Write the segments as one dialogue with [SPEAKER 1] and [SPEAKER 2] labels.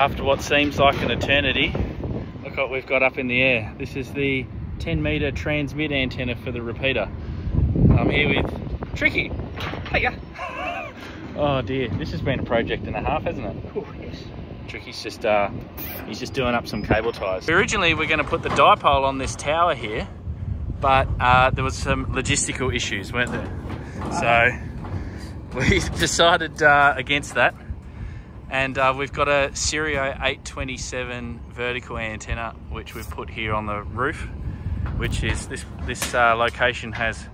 [SPEAKER 1] After what seems like an eternity, look what we've got up in the air. This is the 10 meter transmit antenna for the repeater. I'm here with Tricky.
[SPEAKER 2] Hiya.
[SPEAKER 1] Oh dear, this has been a project and a half, hasn't it?
[SPEAKER 2] Oh, yes.
[SPEAKER 1] Tricky's just uh, he's just doing up some cable ties. Originally, we're going to put the dipole on this tower here, but uh, there was some logistical issues, weren't there? So we decided uh, against that, and uh, we've got a Sirio 827 vertical antenna, which we've put here on the roof, which is this this uh, location has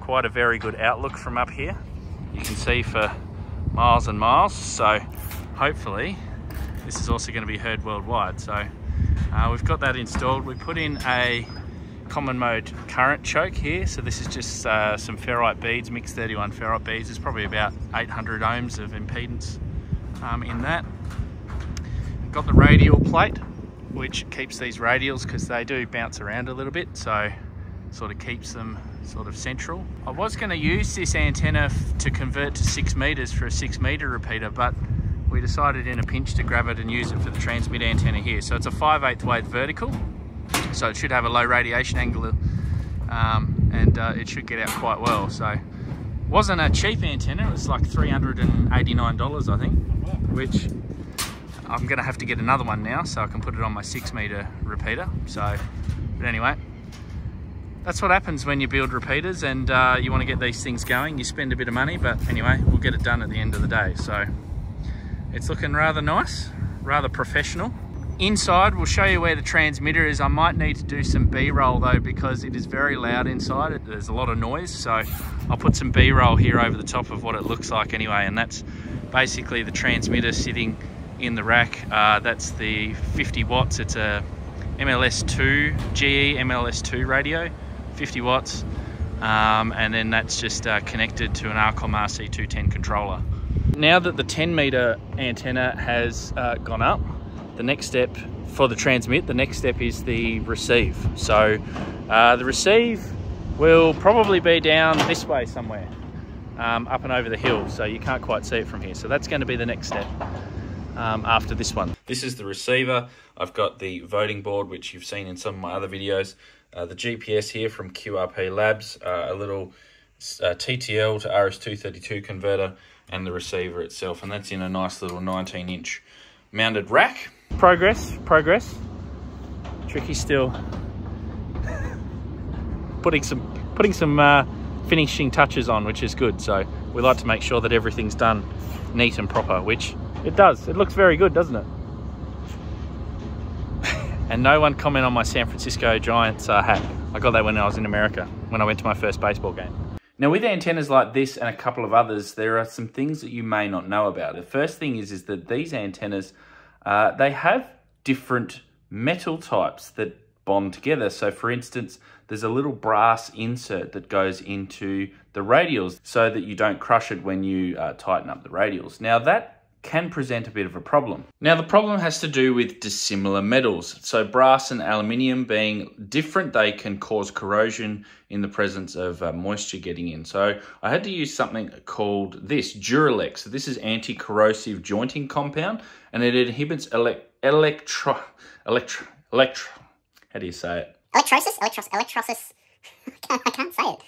[SPEAKER 1] quite a very good outlook from up here. You can see for miles and miles. So hopefully this is also going to be heard worldwide. So uh, we've got that installed. We put in a common mode current choke here. So this is just uh, some ferrite beads, mixed 31 ferrite beads. There's probably about 800 ohms of impedance um, in that. Got the radial plate, which keeps these radials because they do bounce around a little bit. So sort of keeps them sort of central. I was going to use this antenna to convert to six meters for a six meter repeater, but we decided in a pinch to grab it and use it for the transmit antenna here. So it's a 5 8 wave vertical, so it should have a low radiation angle um, and uh, it should get out quite well. So wasn't a cheap antenna, it was like $389 I think, which I'm gonna have to get another one now so I can put it on my six meter repeater. So, but anyway, that's what happens when you build repeaters and uh, you want to get these things going. You spend a bit of money, but anyway, we'll get it done at the end of the day. So it's looking rather nice, rather professional. Inside, we'll show you where the transmitter is. I might need to do some B-roll though because it is very loud inside. There's a lot of noise, so I'll put some B-roll here over the top of what it looks like anyway, and that's basically the transmitter sitting in the rack. Uh, that's the 50 watts. It's a MLS2, GE MLS2 radio. 50 watts um, and then that's just uh, connected to an Arcom RC210 controller. Now that the 10 meter antenna has uh, gone up, the next step for the transmit, the next step is the receive. So uh, the receive will probably be down this way somewhere, um, up and over the hill, so you can't quite see it from here. So that's going to be the next step um, after this one. This is the receiver. I've got the voting board, which you've seen in some of my other videos. Uh, the GPS here from QRP Labs, uh, a little uh, TTL to RS-232 converter, and the receiver itself. And that's in a nice little 19-inch mounted rack. Progress, progress. Tricky still putting some putting some uh, finishing touches on, which is good. So we like to make sure that everything's done neat and proper, which it does. It looks very good, doesn't it? and no one comment on my San Francisco Giants uh, hat. I got that when I was in America, when I went to my first baseball game. Now with antennas like this and a couple of others, there are some things that you may not know about. The first thing is, is that these antennas, uh, they have different metal types that bond together. So for instance, there's a little brass insert that goes into the radials so that you don't crush it when you uh, tighten up the radials. Now that can present a bit of a problem. Now the problem has to do with dissimilar metals. So brass and aluminium being different, they can cause corrosion in the presence of uh, moisture getting in. So I had to use something called this, Duralac. So this is anti-corrosive jointing compound and it inhibits ele electro, electro, electro, how do you say it?
[SPEAKER 3] Electrosis? Electros, electrosis. I can't say it.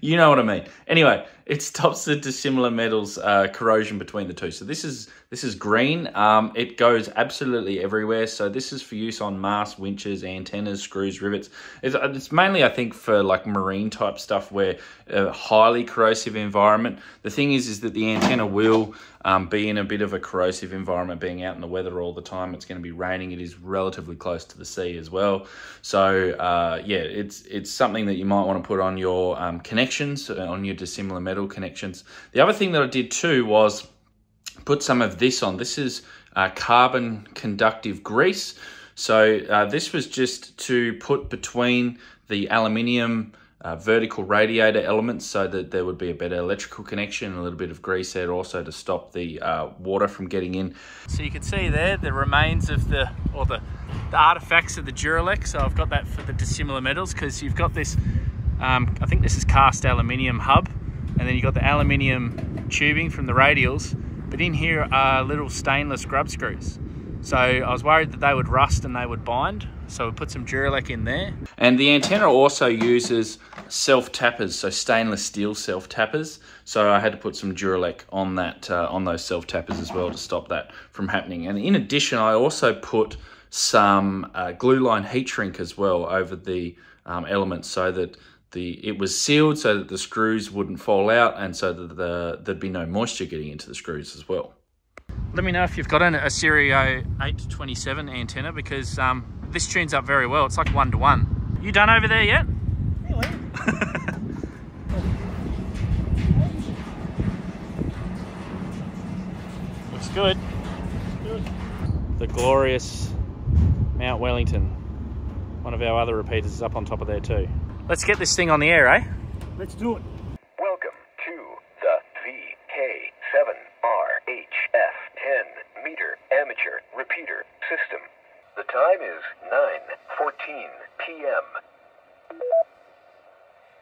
[SPEAKER 1] You know what I mean. Anyway, it stops the dissimilar metals uh, corrosion between the two. So this is this is green. Um, it goes absolutely everywhere. So this is for use on masts, winches, antennas, screws, rivets. It's, uh, it's mainly, I think, for like marine type stuff where a highly corrosive environment. The thing is, is that the antenna will um, be in a bit of a corrosive environment, being out in the weather all the time. It's going to be raining. It is relatively close to the sea as well. So uh, yeah, it's it's something that you might want to put on your um, connections, uh, on your dissimilar metal connections. The other thing that I did too was put some of this on. This is uh, carbon conductive grease. So uh, this was just to put between the aluminium uh, vertical radiator elements so that there would be a better electrical connection, a little bit of grease there also to stop the uh, water from getting in. So you can see there the remains of the, or the, the artifacts of the Duralac. So I've got that for the dissimilar metals because you've got this, um, I think this is cast aluminium hub, and then you've got the aluminium tubing from the radials, but in here are little stainless grub screws. So I was worried that they would rust and they would bind. So we put some Duralac in there. And the antenna also uses self tappers, so stainless steel self tappers. So I had to put some Duralac on that, uh, on those self tappers as well to stop that from happening. And in addition, I also put some uh, glue line heat shrink as well over the um, elements so that the it was sealed so that the screws wouldn't fall out and so that the, there'd be no moisture getting into the screws as well. Let me know if you've got an, a Sirio 827 antenna because um, this tunes up very well. It's like one to one. You done over there yet? Looks good. good. The glorious Mount Wellington. One of our other repeaters is up on top of there too. Let's get this thing on the air, eh?
[SPEAKER 2] Let's do it.
[SPEAKER 4] Welcome to the VK7RHF10 meter amateur repeater system. The time is 9.14 p.m.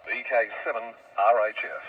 [SPEAKER 4] VK7RHF